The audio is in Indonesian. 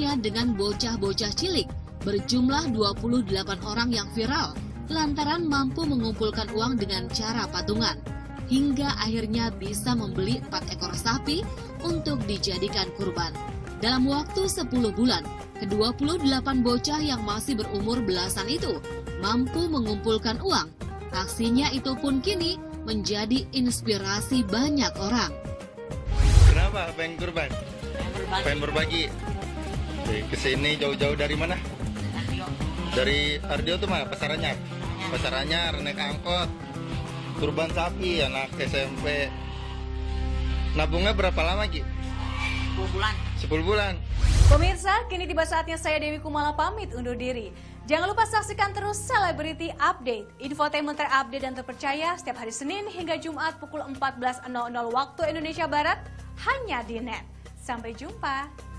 Dengan bocah-bocah cilik berjumlah 28 orang yang viral lantaran mampu mengumpulkan uang dengan cara patungan hingga akhirnya bisa membeli 4 ekor sapi untuk dijadikan kurban. Dalam waktu 10 bulan, ke-28 bocah yang masih berumur belasan itu mampu mengumpulkan uang. Aksinya itu pun kini menjadi inspirasi banyak orang. Kenapa pengen kurban? Pengen berbagi. Oke, Ke sini jauh-jauh dari mana? Dari Ardio tuh mana? Pasarannya? Pasarannya naik angkot. Kurban sapi anak SMP. Nabungnya berapa lama Ki? 10 bulan. 10 bulan. Pemirsa, kini tiba saatnya saya Dewi Kumala pamit undur diri. Jangan lupa saksikan terus Celebrity Update. Infotainment terupdate dan terpercaya setiap hari Senin hingga Jumat pukul 14.00 waktu Indonesia Barat hanya di NET. Sampai jumpa.